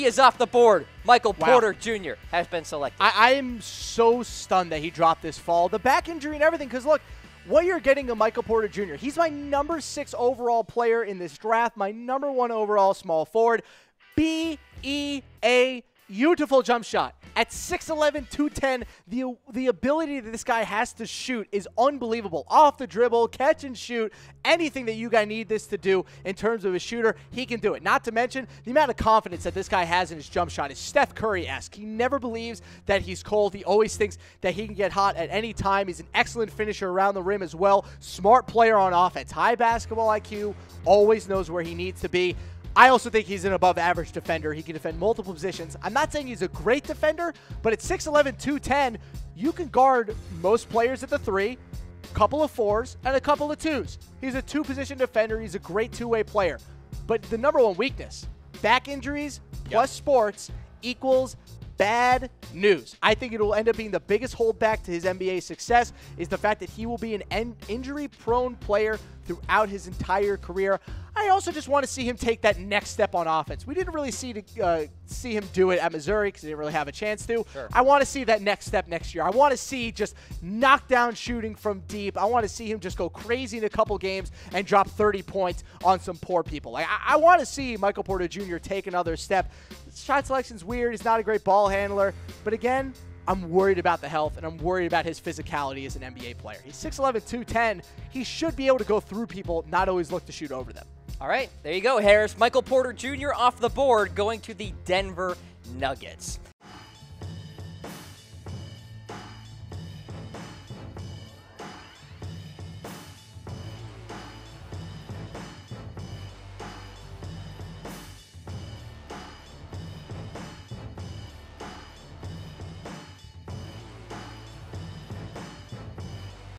He is off the board. Michael wow. Porter Jr. has been selected. I, I am so stunned that he dropped this fall. The back injury and everything, because look, what you're getting a Michael Porter Jr. He's my number six overall player in this draft, my number one overall small forward. B E A beautiful jump shot. At 6'11, 210, the, the ability that this guy has to shoot is unbelievable. Off the dribble, catch and shoot, anything that you guys need this to do in terms of a shooter, he can do it. Not to mention the amount of confidence that this guy has in his jump shot is Steph Curry esque. He never believes that he's cold. He always thinks that he can get hot at any time. He's an excellent finisher around the rim as well. Smart player on offense. High basketball IQ, always knows where he needs to be. I also think he's an above average defender. He can defend multiple positions. I'm not saying he's a great defender, but at 6'11, 210, you can guard most players at the three, couple of fours, and a couple of twos. He's a two position defender. He's a great two way player. But the number one weakness back injuries plus yep. sports equals bad news. I think it will end up being the biggest holdback to his NBA success is the fact that he will be an injury prone player throughout his entire career. I also just want to see him take that next step on offense. We didn't really see to, uh, see him do it at Missouri because he didn't really have a chance to. Sure. I want to see that next step next year. I want to see just knockdown shooting from deep. I want to see him just go crazy in a couple games and drop 30 points on some poor people. Like I, I want to see Michael Porter Jr. take another step. Shot selection's weird. He's not a great ball handler, but again, I'm worried about the health and I'm worried about his physicality as an NBA player. He's 6'11, 210. He should be able to go through people, not always look to shoot over them. All right, there you go, Harris. Michael Porter Jr. off the board going to the Denver Nuggets.